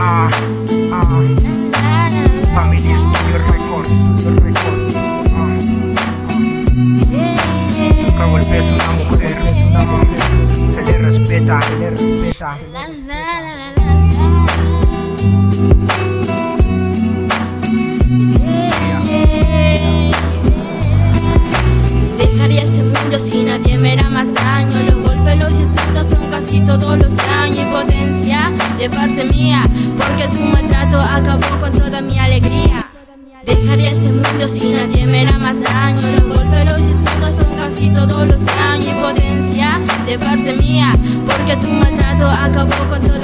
Ah, ah. Familia Studio Records. Ah. Nunca golpees a una mujer. Se le respeta. Se le respeta. Dejaría este mundo si nadie me hará más daño Los golpes, los insultos son casi todos los años Impotencia de parte mía Porque tu maltrato acabó con toda mi alegría. Dejaría este mundo si nadie me hará más daño golpes, los insultos son casi todos los años Impotencia de parte mía Porque tu maltrato acabó con toda mi alegría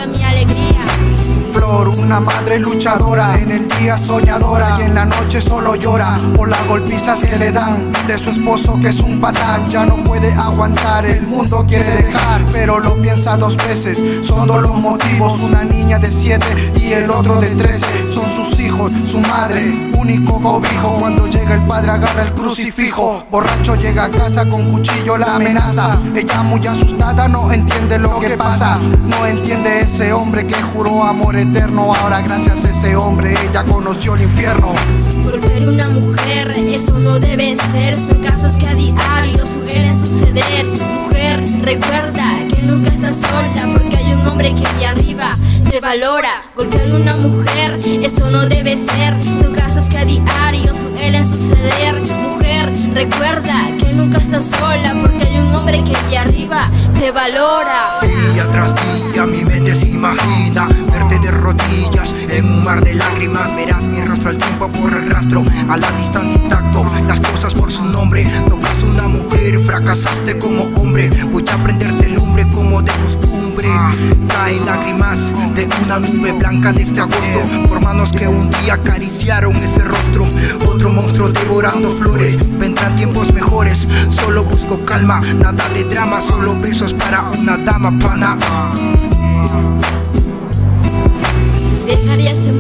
una madre luchadora, en el día soñadora y en la noche solo llora por las golpizas que le dan de su esposo que es un patán. Ya no puede aguantar, el mundo quiere dejar, pero lo piensa dos veces. Son dos los motivos, una niña de siete y el otro de trece. Son sus hijos, su madre, único cobijo. Cuando llega el padre agarra el crucifijo, borracho llega a casa con cuchillo la amenaza. Ella muy asustada no entiende lo que pasa, no entiende ese hombre que juró amor eterno. Ahora gracias a ese hombre ella conoció el infierno. Golpear una mujer, eso no debe ser. Son casos que a diario suelen suceder. Mujer, recuerda que nunca estás sola porque hay un hombre que de arriba te valora. Golpear una mujer, eso no debe ser. Son casos que a diario suelen suceder. Mujer, recuerda que nunca estás sola porque hay un hombre que de arriba te valora. Día tras día mi mente se imagina Verte de rodillas en un mar de lágrimas Verás mi rostro al tiempo por el rastro A la distancia intacto, las cosas por su nombre Tocas una mujer, fracasaste como hombre Voy a prenderte lumbre como de costumbre Caen lágrimas de una nube blanca de este agosto Por manos que un día acariciaron ese rostro Otro monstruo devorando flores Vendrán tiempos mejores, solo busco calma Nada de drama, solo besos para una dama pana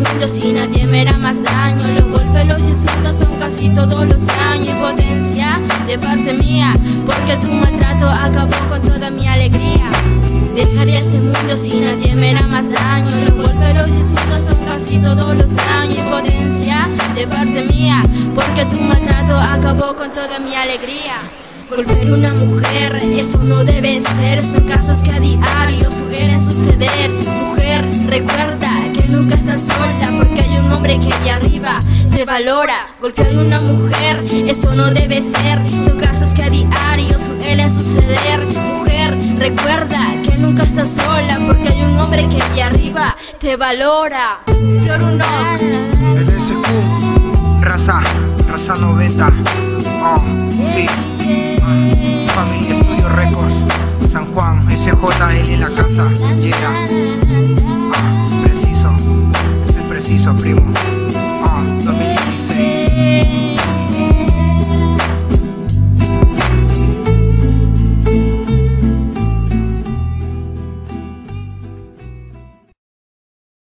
mundo si nadie me hará más daño. Los golpes, los insultos son casi todos los años. Impotencia de parte mía Porque tu maltrato acabó con toda mi alegría. Dejaría este mundo si nadie me hará más daño. Los golpes, los insultos son casi todos los años. Impotencia de parte mía Porque tu maltrato acabó con toda mi alegría. Golpear una mujer, eso no debe ser. Son casos que a diario suelen suceder. Mujer, recuerda nunca estás sola Porque hay un hombre que de arriba te valora. Golpear una mujer, eso no debe ser. Son casos que a diario suelen suceder. Mujer, recuerda que nunca estás sola Porque hay un hombre que de arriba te valora. Flor real. Uh,